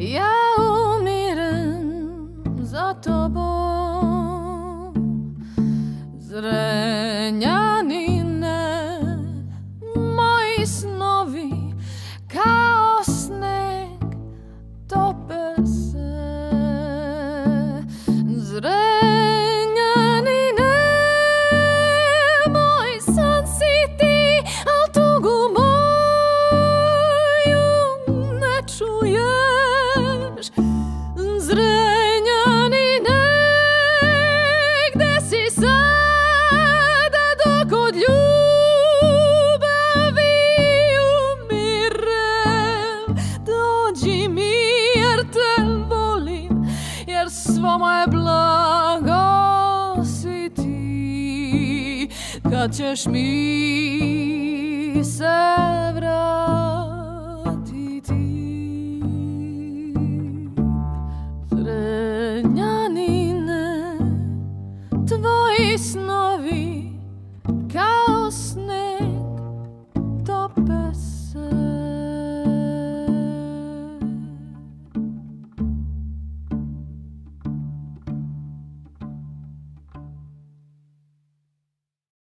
Ja umirem za tobom Zrenjanine Moji snovi kao sneg tope se Zrenjanine, gde si sada dok od ljubavi umirem? Dođi mi jer te volim, jer svoma moje blago si ti, kad ćeš mi se Pisnovi kao sneg tope se